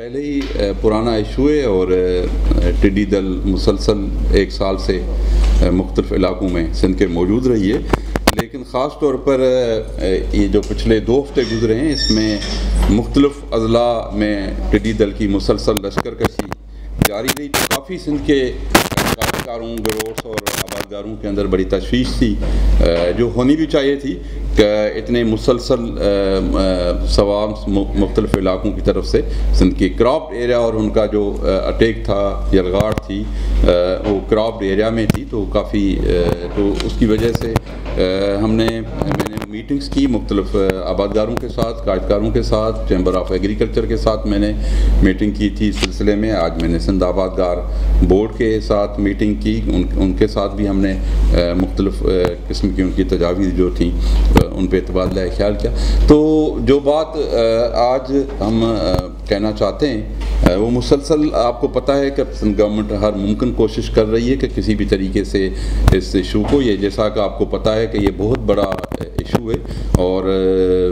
पहले ही पुराना इशू है और टिडी टिड्डी दल मुसलसल एक साल से मुख्तफ इलाकों में सिंध के मौजूद रही है। लेकिन ख़ास तौर पर ये जो पिछले दो हफ़्ते गुजरे हैं, इसमें मुख्तलफ़ अजला में टिड्डी दल की मुसलसल लश्कर कशी जारी रही तो काफ़ी सिंध के काश्तकारों गरोस और आबादगारों के अंदर बड़ी तशवीश थी। जो होनी भी चाहिए थी कि इतने मुसलसल सवाब मुख्तलिफ़ इलाकों की तरफ़ से सिंध की क्रॉप एरिया और उनका जो अटैक था यलगार थी वो क्रॉप एरिया में थी तो काफ़ी तो उसकी वजह से हमने मैंने मीटिंग्स की मुख्तलिफ़ आबादगारों के साथ काश्तकारों के साथ चैम्बर ऑफ़ एग्रीकल्चर के साथ मैंने मीटिंग की थी इस सिलसिले में। आज मैंने सिंध आबादगार बोर्ड के साथ मीटिंग की। उन, उनके साथ भी हमने मुख्तलिफ़ किस्म की उनकी तजावीज़ जो थी उन पर तबादला ख्याल किया। तो जो बात आज हम कहना चाहते हैं वो मुसलसल आपको पता है कि सिंध गवर्नमेंट हर मुमकिन कोशिश कर रही है कि किसी भी तरीके से इस इशू को ये जैसा कि आपको पता है कि ये बहुत बड़ा इशू है और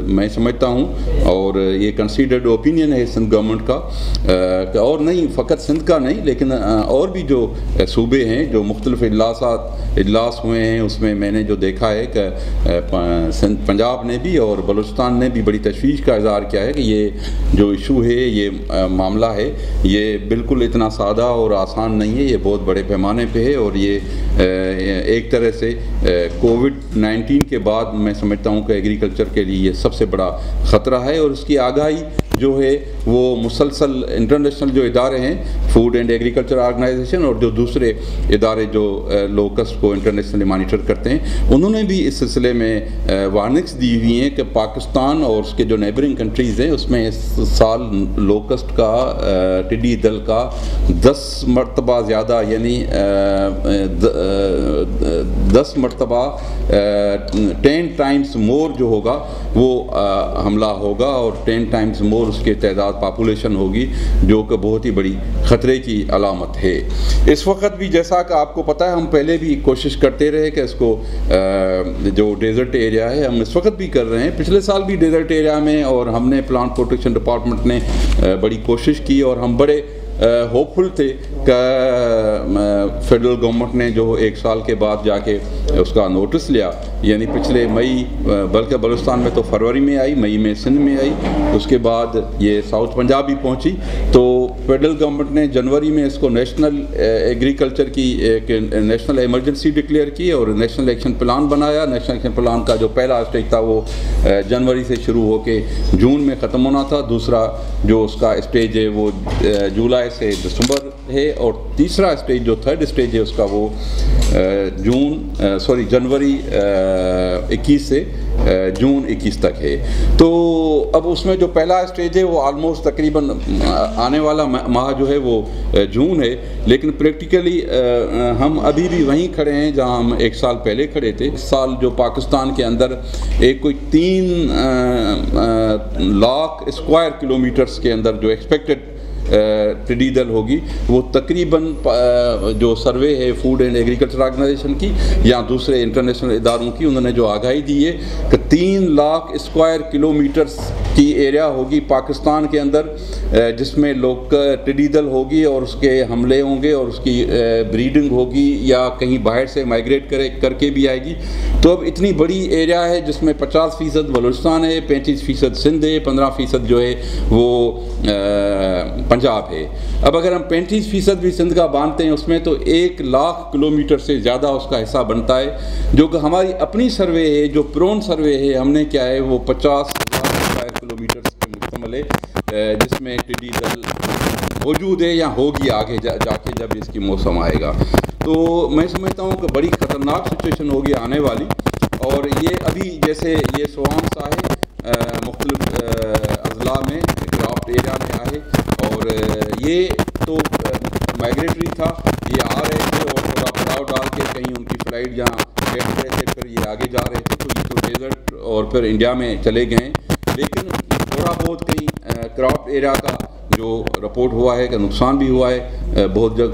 मैं समझता हूँ और ये कंसीडर्ड ओपिनियन है सिंध गवर्नमेंट का कि और नहीं, फ़कत सिंध का नहीं, लेकिन और भी जो सूबे हैं, जो मुख्तलिफ़ इजलासात, इजलास हुए हैं, उसमें मैंने जो देखा है कि सिंध पंजाब ने भी और बलूचिस्तान ने भी बड़ी तशवीश का इजहार किया है कि ये जो इशू है, ये मामला है, ये बिल्कुल इतना सादा और आसान नहीं है, ये बहुत बड़े पैमाने पर है और ये एक तरह से कोविड 19 के बाद मैं समझता हूँ कि एग्रीकल्चर के लिए ये सबसे बड़ा ख़तरा है और इसकी आगाही जो है, वो मुसलसल इंटरनेशनल जो इदारे हैं फ़ूड एंड एग्रीकल्चर ऑर्गेनाइजेशन और जो दूसरे इदारे जो लोकस्ट को इंटरनेशनली मॉनिटर करते हैं, उन्होंने भी इस सिलसिले में वार्निंग्स दी हुई हैं कि पाकिस्तान और उसके जो नेबरिंग कंट्रीज़ हैं, उसमें इस साल लोकस्ट का टिड्डी दल का दस मरतबा ज़्यादा, यानी दस मरतबा टेन टाइम्स मोर जो होगा, वो हमला होगा और टेन टाइम्स मोर उसके तादाद पॉपुलेशन होगी, जो कि बहुत ही बड़ी ख़तरे की अलामत है। इस वक्त भी जैसा कि आपको पता है, हम पहले भी कोशिश करते रहे कि इसको जो डेजर्ट एरिया है, हम इस वक्त भी कर रहे हैं। पिछले साल भी डेजर्ट एरिया में और हमने प्लांट प्रोटेक्शन डिपार्टमेंट ने बड़ी कोशिश की और हम बड़े होपफुल थे फेडरल गवर्नमेंट ने जो एक साल के बाद जाके उसका नोटिस लिया, यानी पिछले मई बल्कि बलूचिस्तान में तो फरवरी में आई, मई में सिंध में आई, उसके बाद ये साउथ पंजाब भी पहुँची। तो फेडरल गवर्नमेंट ने जनवरी में इसको नेशनल एग्रीकल्चर की एक नेशनल इमरजेंसी डिक्लेयर की और नेशनल एक्शन प्लान बनाया। नेशनल एक्शन प्लान का जो पहला स्टेज था वो जनवरी से शुरू होके जून में ख़त्म होना था। दूसरा जो उसका स्टेज है वो जुलाई से दिसंबर है। और तीसरा स्टेज, जो थर्ड स्टेज है, उसका वो जून सॉरी जनवरी इक्कीस से जून 21 तक है। तो अब उसमें जो पहला स्टेज है, वो ऑलमोस्ट तकरीबन आने वाला माह जो है, वो जून है। लेकिन प्रैक्टिकली हम अभी भी वहीं खड़े हैं, जहाँ हम एक साल पहले खड़े थे। इस साल जो पाकिस्तान के अंदर एक कोई तीन लाख स्क्वायर किलोमीटर्स के अंदर जो एक्सपेक्टेड टिड्डी दल होगी, वो तकरीबन जो सर्वे है फ़ूड एंड एग्रीकल्चर ऑर्गेनाइजेशन की, या दूसरे इंटरनेशनल इदारों की, उन्होंने जो आगाही दी है कि तीन लाख स्क्वायर किलोमीटर्स की एरिया होगी पाकिस्तान के अंदर जिसमें लोग टिडी दल होगी और उसके हमले होंगे और उसकी ब्रीडिंग होगी या कहीं बाहर से माइग्रेट करे, करके भी आएगी। तो अब इतनी बड़ी एरिया है जिसमें पचास फ़ीसद बलूचिस्तान है, पैंतीस फ़ीसद सिंध है, पंद्रह फ़ीसद जो है वो पंजाब है। अब अगर हम पैंतीस फ़ीसद भी सिंध का बांधते हैं उसमें तो एक लाख किलोमीटर से ज़्यादा उसका हिस्सा बनता है जो कि हमारी अपनी सर्वे है जो प्रोन सर्वे है हमने क्या है वो पचास स्क्वायर किलोमीटर के मुश्तमल है जिसमें टिड्डी दल मौजूद है या होगी आगे जा, जाके जब इसकी मौसम आएगा। तो मैं समझता हूँ कि बड़ी ख़तरनाक सिचुएशन होगी आने वाली और ये अभी जैसे ये स्वाम सा है मुख्तलिफ़ अजला में क्राफ्ट एरिया में आए ये तो माइग्रेटरी था ये आ रहे थे और थोड़ा पड़ाव डाल के कहीं उनकी फ़्लाइट जहाँ बैठ रहे थे फिर ये आगे जा रहे थे तो ये तो डेजर्ट और फिर इंडिया में चले गए। लेकिन थोड़ा बहुत कहीं क्रॉप एरिया का जो रिपोर्ट हुआ है कि नुकसान भी हुआ है बहुत जग,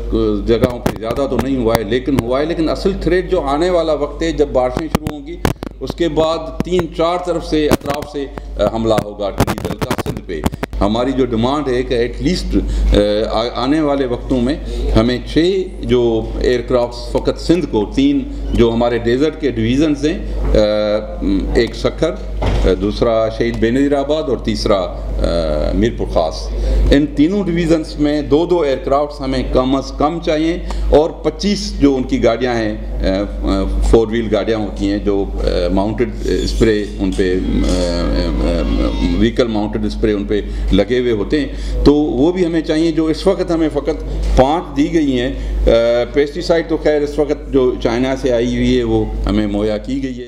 जगहों पे ज़्यादा तो नहीं हुआ है लेकिन हुआ है। लेकिन असल थ्रेड जो आने वाला वक्त है जब बारिशें शुरू होंगी उसके बाद तीन, चार तरफ़ से, अतराफ से हमला होगा टिड्डी दल का सिंध पे। हमारी जो डिमांड है कि एटलीस्ट आने वाले वक्तों में हमें छः जो एयरक्राफ्ट फ़कत सिंध को, तीन जो हमारे डेजर्ट के डिवीज़न्स हैं एक सखर दूसरा शहीद बेनज़ीराबाद और तीसरा मीरपुर ख़ास। इन तीनों डिवीज़न्स में दो दो एयरक्राफ्ट हमें कम अज़ कम चाहिए और 25 जो उनकी गाड़ियाँ हैं फोर व्हील गाड़ियाँ होती हैं जो माउंटेड स्प्रे उन पर व्हीकल माउंटेड स्प्रे उन पर लगे हुए होते हैं। तो वो भी हमें चाहिए जो इस वक्त हमें फ़कत पाँच दी गई हैं। पेस्टिसाइड तो खैर इस वक्त जो चाइना से आई हुई है, वो हमें मुहैया की गई है।